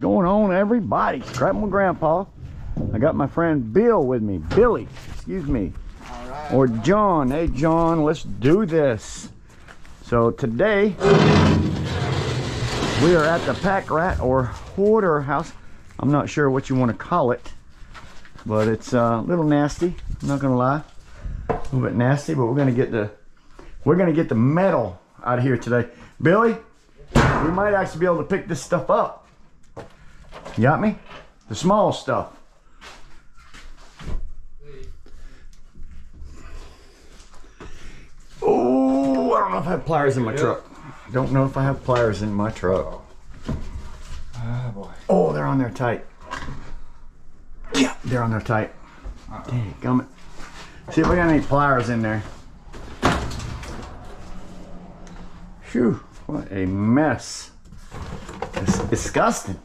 going on everybody? Scrapping my grandpa. I got my friend bill with me. Billy excuse me. Or john. Hey john let's do this. So today we are at the pack rat or hoarder house. I'm not sure what you want to call it but it's uh, a little nasty i'm not gonna lie. A little bit nasty but we're gonna get the we're gonna get the metal out of here today. Billy we might actually be able to pick this stuff up you got me? The small stuff. Oh, I don't know if I have pliers in my truck. Don't know if I have pliers in my truck. Oh boy. Oh, they're on there tight. Yeah, they're on there tight. Dang it, gummit. See if we got any pliers in there. Phew, what a mess. It's disgusting.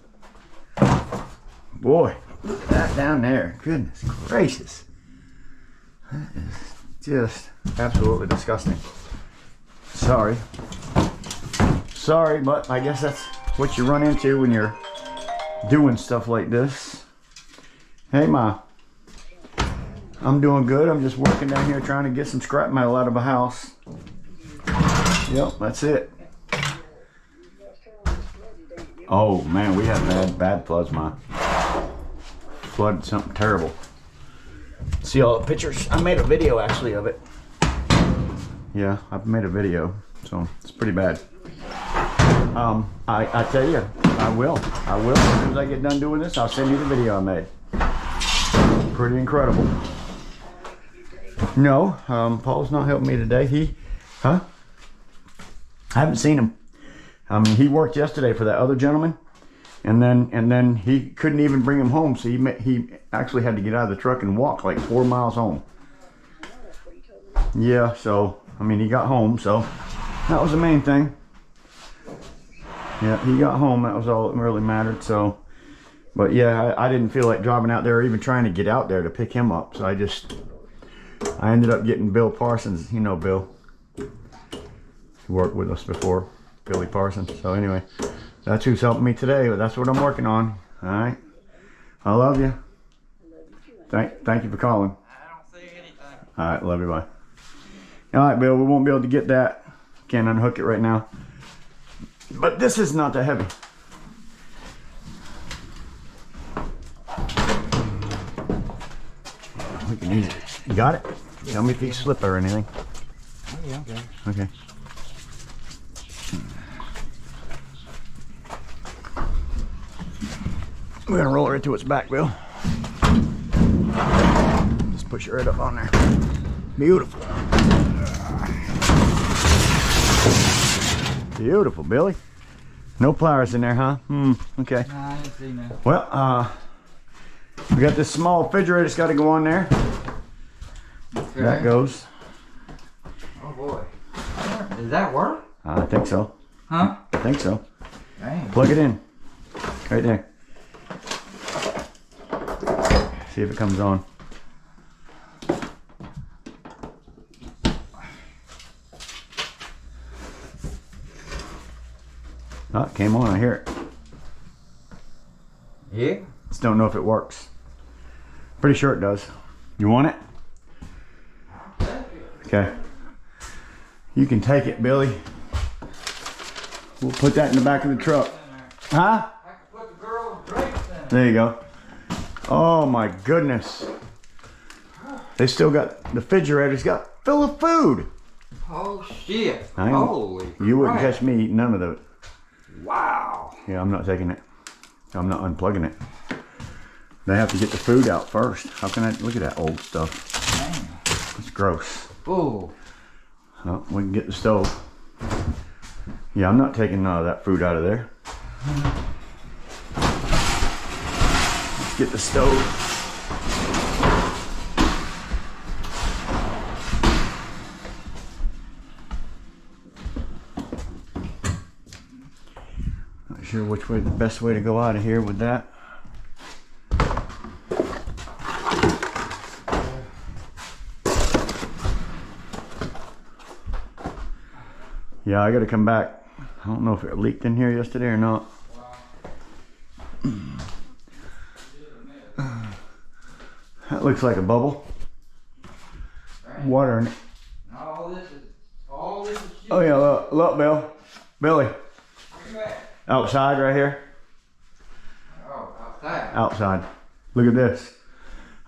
Boy, look at that down there. Goodness gracious. That is just absolutely disgusting. Sorry. Sorry, but I guess that's what you run into when you're doing stuff like this. Hey, Ma. I'm doing good. I'm just working down here trying to get some scrap metal out of a house. Yep, that's it. Oh man, we have bad, bad floods, Ma. Flood something terrible. See all the pictures? I made a video actually of it. Yeah, I've made a video, so it's pretty bad. Um, I, I tell you, I will. I will. As soon as I get done doing this, I'll send you the video I made. Pretty incredible. No, um, Paul's not helping me today. He, huh? I haven't seen him. I mean, he worked yesterday for that other gentleman, and then and then he couldn't even bring him home. So he he actually had to get out of the truck and walk like four miles home. Yeah, so I mean, he got home, so that was the main thing. Yeah, he got home. That was all that really mattered. So, but yeah, I, I didn't feel like driving out there or even trying to get out there to pick him up. So I just I ended up getting Bill Parsons. You know Bill. He worked with us before, Billy Parsons. So anyway, that's who's helping me today. But that's what I'm working on. All right. I love you. Thank, thank you for calling. I don't see anything. All right, love you. Bye. All right, Bill. We won't be able to get that. Can't unhook it right now. But this is not that heavy. We can use it. You got it? Tell me if you slip or anything. Oh, yeah, okay. Okay. We're gonna roll her into its back, Bill. Just push her right up on there. Beautiful. Beautiful, Billy. No pliers in there, huh? Hmm, okay. Nah, I didn't see nothing. Well, uh, we got this small refrigerator that's got to go on there. Okay. That goes. Oh boy. Does that work? I think so. Huh? I think so. Dang. Plug it in. Right there. See if it comes on. Oh, it came on. I hear it. Yeah. Just don't know if it works. Pretty sure it does. You want it? Okay. You can take it, Billy. We'll put that in the back of the truck. Huh? I can put the girl's drinks in. There you go. Oh my goodness. They still got the refrigerator's got full of food. Oh shit. I ain't- Holy. You wouldn't crap. catch me eating none of it. Wow. Yeah, I'm not taking it. I'm not unplugging it. They have to get the food out first. How can I look at that old stuff? Damn. It's gross. Ooh. Oh, we can get the stove. Yeah, I'm not taking none of that food out of there. Get the stove. Not sure which way the best way to go out of here with that. Yeah, I gotta come back. I don't know if it leaked in here yesterday or not. That looks like a bubble. Water in it. All this is, all this is shit. Oh yeah, look, look, Bill. Billy. Where you at? Outside right here. Oh, outside. Outside. Look at this.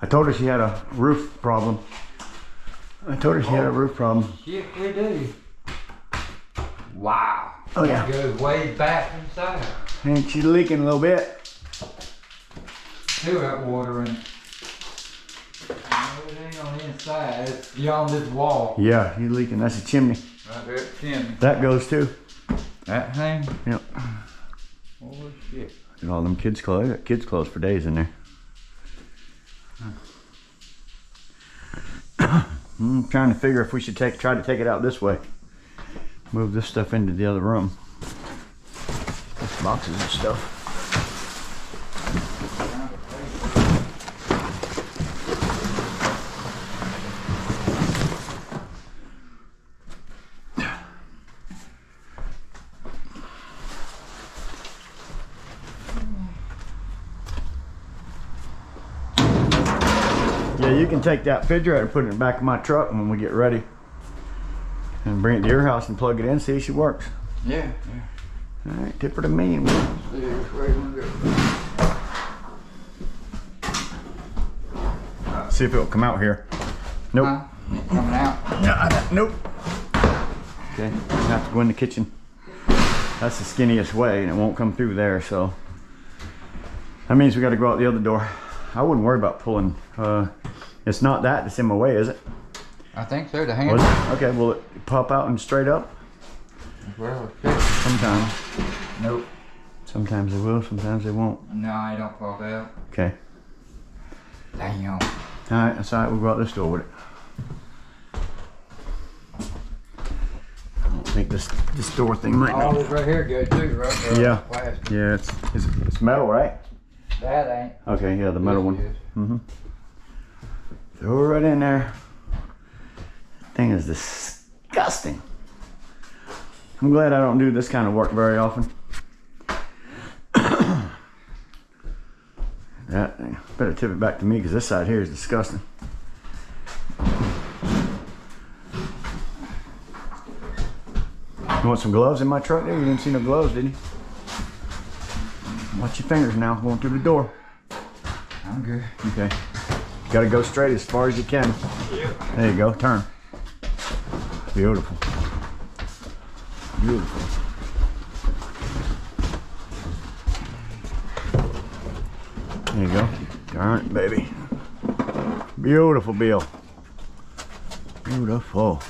I told her she had a roof problem. I told her she had a oh, roof problem. Shit, we do. Wow. Oh yeah. Goes way back inside. And she's leaking a little bit. Still got water in it. No, it ain't on the inside. It's beyond this wall. Yeah, he's leaking. That's a chimney. Right there at the chimney. That goes too. That thing? Yep. Holy shit. And all them kids' clothes. Got kids' clothes for days in there. I'm trying to figure if we should take try to take it out this way. Move this stuff into the other room. There's boxes of stuff. Yeah, you can take that refrigerator, and put it in the back of my truck when we get ready. And bring it to your house and plug it in, see if she works. Yeah, yeah. All right, tip her to me. See which way we go. See if it'll come out here. Nope. Huh? Coming out. No, nope. Okay, have to go in the kitchen. That's the skinniest way and it won't come through there, so. That means we gotta go out the other door. I wouldn't worry about pulling, uh, it's not that that's in my way, is it? I think so. The it? Okay, will it pop out and straight up? Well, shit. Sometimes. Nope. Sometimes they will, sometimes they won't. No, I don't pop out. Okay. Damn. All right, that's all right. We'll go out this door with it. I don't think this this door thing might All this right here good too, right? there. Yeah. Plastic. Yeah, it's, it's it's metal, right? That ain't. Okay, yeah, the metal one. it. Mm-hmm. Throw it right in there. Thing is disgusting. I'm glad I don't do this kind of work very often. that thing. Better tip it back to me because this side here is disgusting. You want some gloves in my truck there? You didn't see no gloves, did you? Watch your fingers now going through the door. I'm good. Okay. Gotta go straight as far as you can. There you go. Turn. Beautiful. Beautiful. There you go. Darn it, baby. Beautiful, Bill. Beautiful.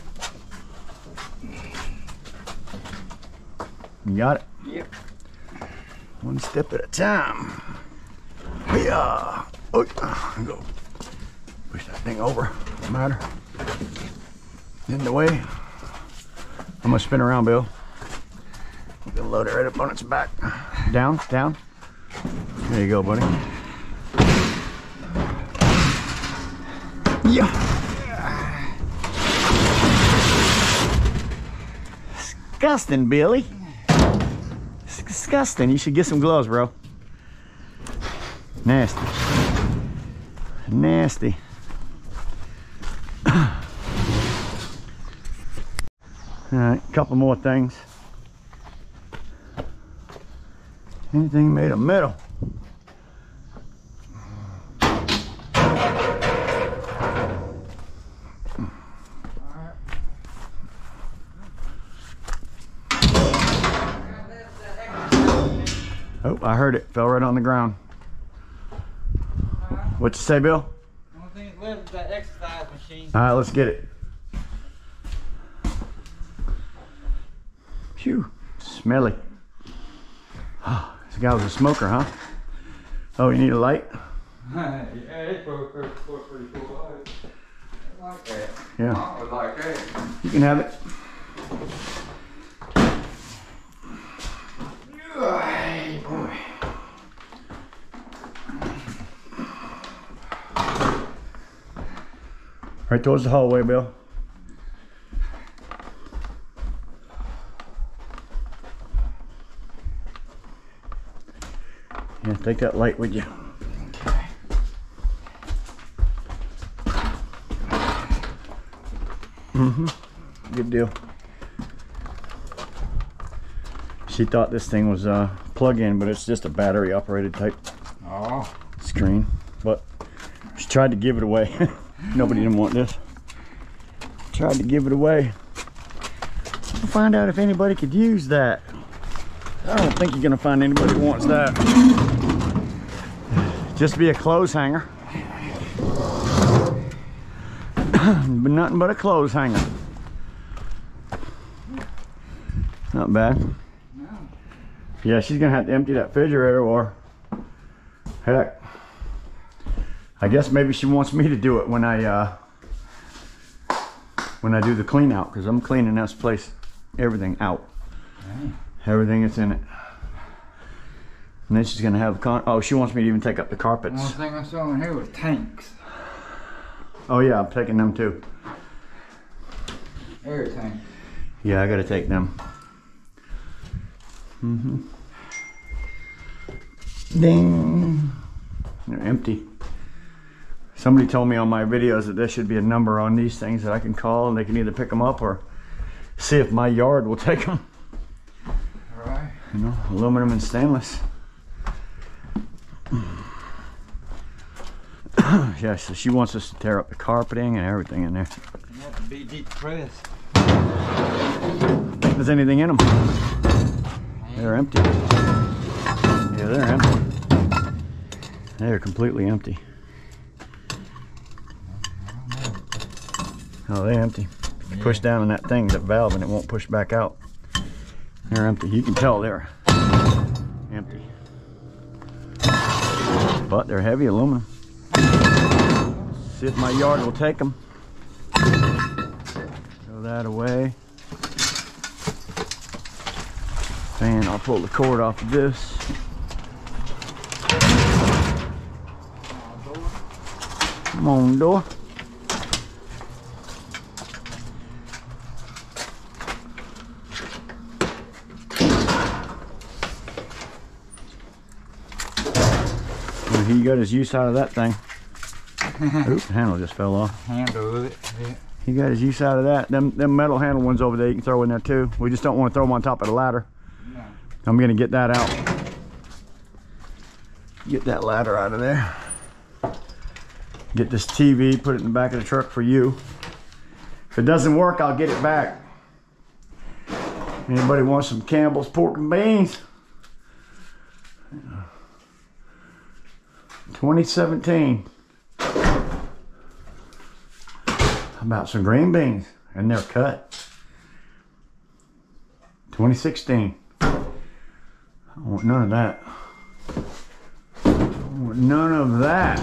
You got it? Yep. One step at a time. Yeah. Oh, go. Thing over. Don't matter. In the way. I'm gonna spin around, Bill. I'm gonna load it right up on its back. Down, down. There you go, buddy. Yeah. Disgusting, Billy. It's disgusting. You should get some gloves, bro. Nasty. Nasty. All right, couple more things. Anything made of metal. Oh, I heard it. Fell right on the ground. What'd you say, Bill? Only thing that's left is that exercise machine. All right, let's get it. Phew, smelly. Ah, this guy was a smoker, huh? Oh, you need a light? yeah, it's pretty, cool. I like that. Yeah, I would like that. you can have it. Ay, boy. Right towards the hallway, Bill. Take that light with you. Mm-hmm. Good deal. She thought this thing was uh, plug-in, but it's just a battery operated type Oh, screen. But she tried to give it away. Nobody didn't want this. Tried to give it away. We'll find out if anybody could use that. I don't think you're gonna find anybody who wants that. Just be a clothes hanger. but nothing but a clothes hanger. Not bad. no. Yeah, she's gonna have to empty that refrigerator or heck. I guess maybe she wants me to do it when I uh when I do the clean out because I'm cleaning this place everything out. Everything that's in it. And then she's gonna have con oh she wants me to even take up the carpets. One thing I saw in here was tanks. Oh yeah, I'm taking them too. Air tank. Yeah, I gotta take them. Mm-hmm. Ding. They're empty. Somebody told me on my videos that there should be a number on these things that I can call and they can either pick them up or see if my yard will take them. Alright. You know, aluminum and stainless. yeah, so she wants us to tear up the carpeting and everything in there. You have to be deep pressed. There's anything in them? They're empty. Yeah, they're empty. They're completely empty. Oh, they're empty. You push down on that thing, that valve, and it won't push back out. They're empty. You can tell they're empty. But they're heavy aluminum. See if my yard will take them. Throw that away. And I'll pull the cord off of this. Come on, door. He got his use out of that thing. Oop, the handle just fell off. Handle of it. Yeah. He got his use out of that. Them them metal handle ones over there you can throw in there too. We just don't want to throw them on top of the ladder. No. I'm gonna get that out. Get that ladder out of there. Get this TV, put it in the back of the truck for you. If it doesn't work, I'll get it back. Anybody want some Campbell's pork and beans? 2017. How about some green beans? And they're cut. 2016. I want none of that. I want none of that.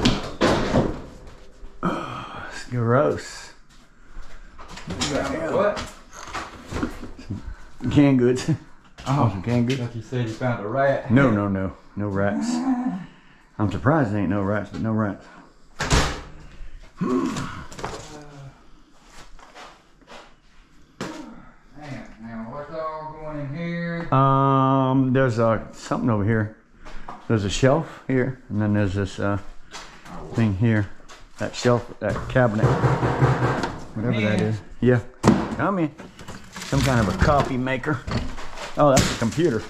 Ugh, it's gross. What? some Canned goods. Oh, Some canned goods. like you said you found a rat. No, no, no. No rats. I'm surprised there ain't no rats, but no rats. Man, now what's all going in here? Um, there's uh, something over here. There's a shelf here, and then there's this uh, thing here. That shelf, that cabinet, whatever that is. Yeah, come in. Some kind of a coffee maker. Oh, that's a computer.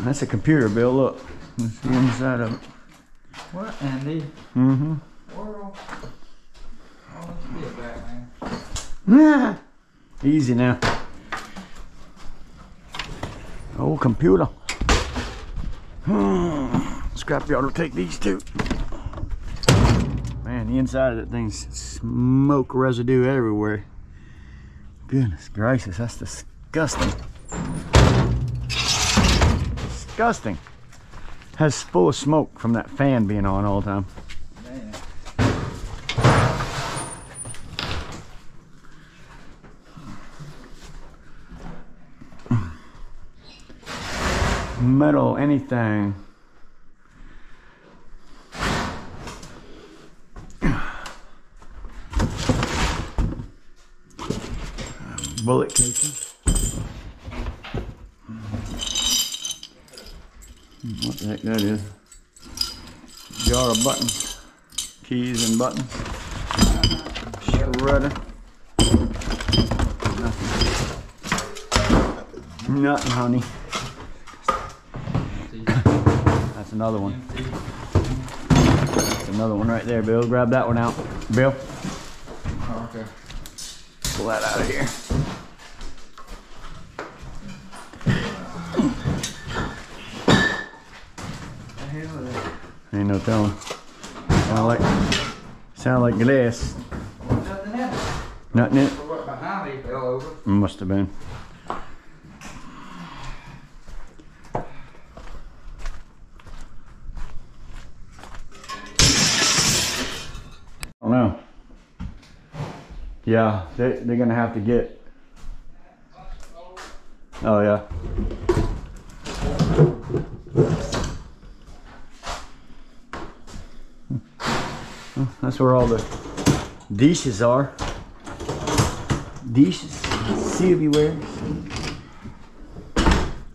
That's a computer, Bill. Look, that's the inside of it. What Andy? Mm-hmm. world? Oh, let's get back, man. Easy now. Old computer. Scrapyard will take these two. Man, the inside of that thing's smoke residue everywhere. Goodness gracious, that's disgusting. Disgusting. Has full of smoke from that fan being on all the time. Metal, anything. Bullet casings. What the heck that is. Jar of buttons. Keys and buttons. Shredder. Nothing. Nothing, honey. That's another one. That's another one right there, Bill. Grab that one out. Bill, Oh, okay. pull that out of here. The hell is that? Ain't no telling. Sound like sound like glass. Nothing in it. Nothing in it. Behind me fell over. Must have been. I don't know. Yeah, they, they're gonna have to get. Oh, yeah. That's where all the dishes are. Dishes, silverware.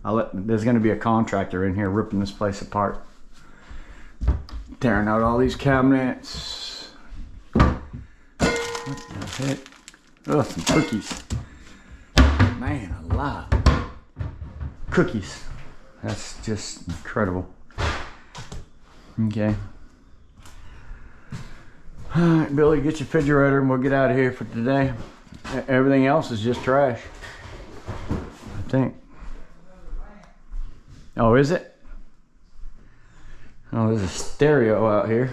Let, there's gonna be a contractor in here ripping this place apart. Tearing out all these cabinets. What the heck? Oh, some cookies. Man alive. Cookies. That's just incredible. Okay. Alright, Billy, get your refrigerator and we'll get out of here for today. Everything else is just trash. I think. Oh, is it? Oh, there's a stereo out here.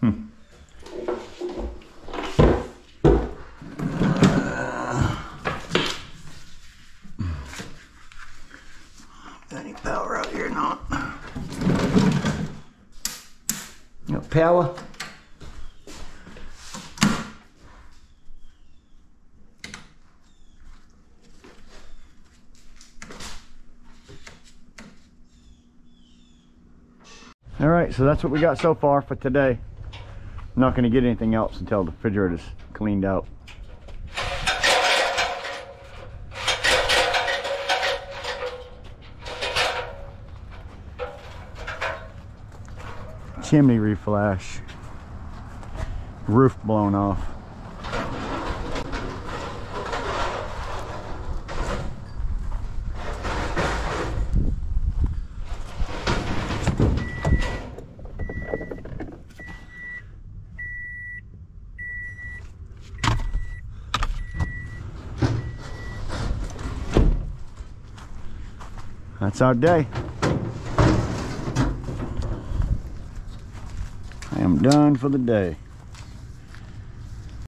Hmm. Any power out here? Not. No power. All right, so that's what we got so far for today. I'm not going to get anything else until the refrigerator's cleaned out. Chimney reflash. Roof blown off. That's our day. I am done for the day.